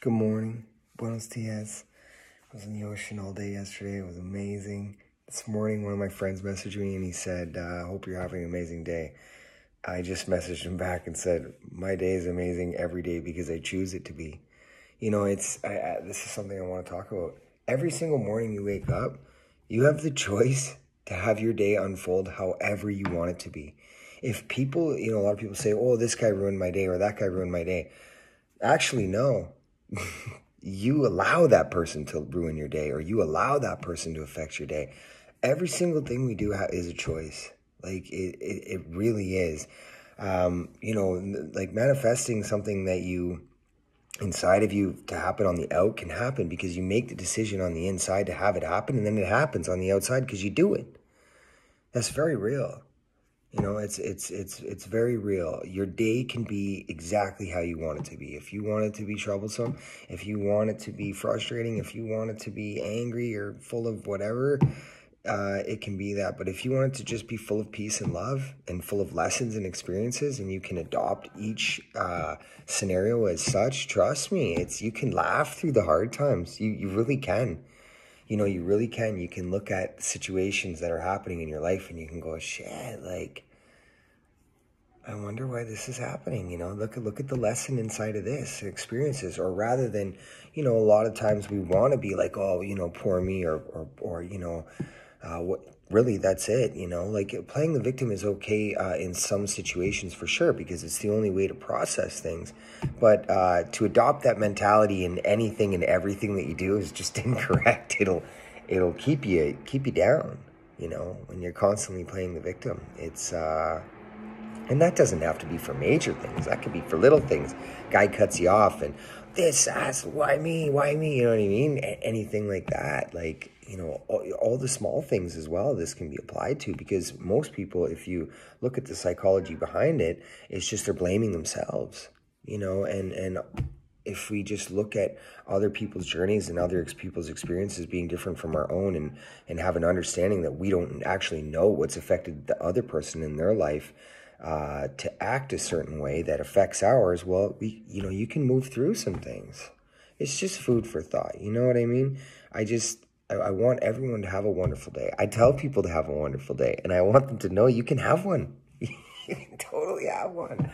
Good morning. Buenos dias. I was in the ocean all day yesterday. It was amazing. This morning, one of my friends messaged me and he said, uh, Hope you're having an amazing day. I just messaged him back and said, My day is amazing every day because I choose it to be. You know, it's I, I, this is something I want to talk about. Every single morning you wake up, you have the choice to have your day unfold however you want it to be. If people, you know, a lot of people say, Oh, this guy ruined my day or that guy ruined my day. Actually, no you allow that person to ruin your day or you allow that person to affect your day. Every single thing we do is a choice. Like it, it, it really is. Um, you know, like manifesting something that you inside of you to happen on the out can happen because you make the decision on the inside to have it happen and then it happens on the outside because you do it. That's very real. You know, it's it's it's it's very real. Your day can be exactly how you want it to be. If you want it to be troublesome, if you want it to be frustrating, if you want it to be angry or full of whatever, uh, it can be that. But if you want it to just be full of peace and love and full of lessons and experiences, and you can adopt each uh, scenario as such, trust me, it's you can laugh through the hard times. You you really can you know, you really can. You can look at situations that are happening in your life and you can go, shit, like, I wonder why this is happening. You know, look at look at the lesson inside of this experiences, or rather than, you know, a lot of times we want to be like, oh, you know, poor me, or or or you know, uh, what really that's it. You know, like playing the victim is okay uh, in some situations for sure because it's the only way to process things, but uh, to adopt that mentality in anything and everything that you do is just incorrect. It'll it'll keep you keep you down. You know, when you're constantly playing the victim, it's. Uh, and that doesn't have to be for major things. That could be for little things. Guy cuts you off and this ass, why me? Why me? You know what I mean? A- anything like that. Like, you know, all, all, the small things as well, this can be applied to because most people, if you look at the psychology behind it, it's just they're blaming themselves, you know, and, and, if we just look at other people's journeys and other people's experiences being different from our own and, and have an understanding that we don't actually know what's affected the other person in their life, uh, to act a certain way that affects ours, well, we, you know, you can move through some things. It's just food for thought. You know what I mean? I just, I, I want everyone to have a wonderful day. I tell people to have a wonderful day, and I want them to know you can have one. you can totally have one.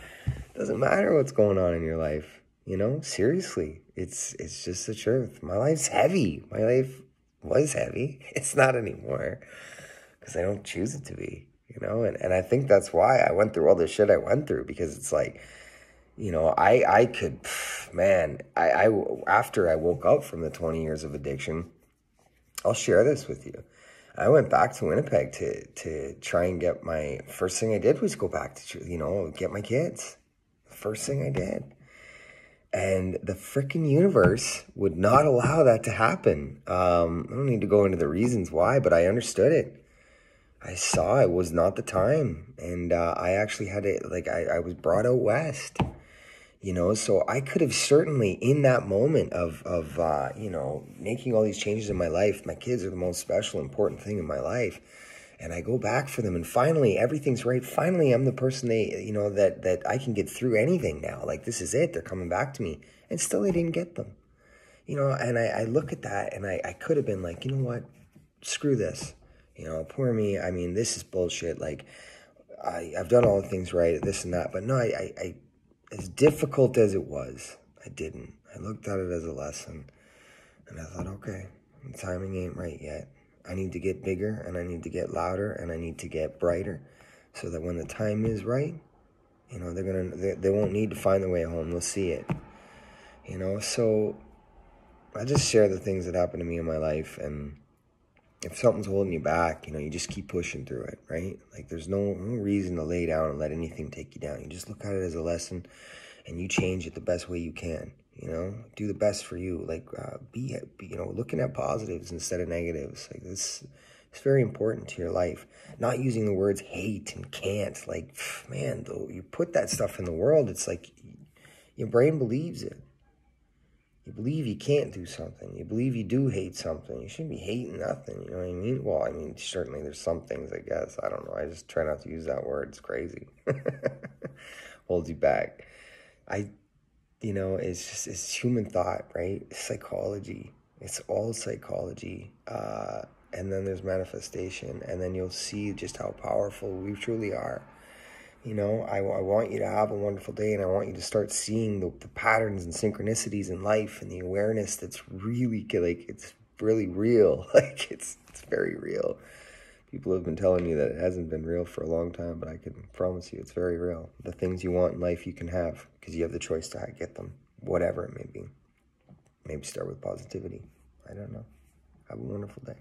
Doesn't matter what's going on in your life. You know, seriously, it's it's just the truth. My life's heavy. My life was heavy. It's not anymore because I don't choose it to be you know and, and i think that's why i went through all the shit i went through because it's like you know i i could man i i after i woke up from the 20 years of addiction i'll share this with you. I went back to winnipeg to to try and get my first thing i did was go back to you know get my kids. First thing i did. And the freaking universe would not allow that to happen. Um, i don't need to go into the reasons why but i understood it I saw it was not the time. And uh, I actually had it, like, I, I was brought out west, you know, so I could have certainly, in that moment of, of uh, you know, making all these changes in my life, my kids are the most special, important thing in my life. And I go back for them, and finally, everything's right. Finally, I'm the person they, you know, that that I can get through anything now. Like this is it. They're coming back to me, and still, I didn't get them, you know. And I, I look at that, and I, I could have been like, you know what, screw this you know, poor me. I mean, this is bullshit. Like, I, I've done all the things right, this and that. But no, I, I, I, as difficult as it was, I didn't. I looked at it as a lesson. And I thought, okay, the timing ain't right yet. I need to get bigger and I need to get louder and I need to get brighter so that when the time is right, you know, they're going to, they, they won't need to find their way home. They'll see it. You know, so I just share the things that happened to me in my life and if something's holding you back, you know, you just keep pushing through it, right? Like there's no, no reason to lay down and let anything take you down. You just look at it as a lesson and you change it the best way you can, you know? Do the best for you. Like uh, be, be, you know, looking at positives instead of negatives. Like this it's very important to your life. Not using the words hate and can't. Like, man, though, you put that stuff in the world, it's like your brain believes it. You believe you can't do something. You believe you do hate something. You shouldn't be hating nothing. You know what I mean? Well, I mean, certainly there's some things, I guess. I don't know. I just try not to use that word. It's crazy. Holds you back. I you know, it's just it's human thought, right? psychology. It's all psychology. Uh, and then there's manifestation, and then you'll see just how powerful we truly are. You know, I, I want you to have a wonderful day, and I want you to start seeing the, the patterns and synchronicities in life and the awareness that's really like it's really real. Like it's it's very real. People have been telling me that it hasn't been real for a long time, but I can promise you it's very real. The things you want in life you can have because you have the choice to get them, whatever it may be. Maybe start with positivity. I don't know. Have a wonderful day.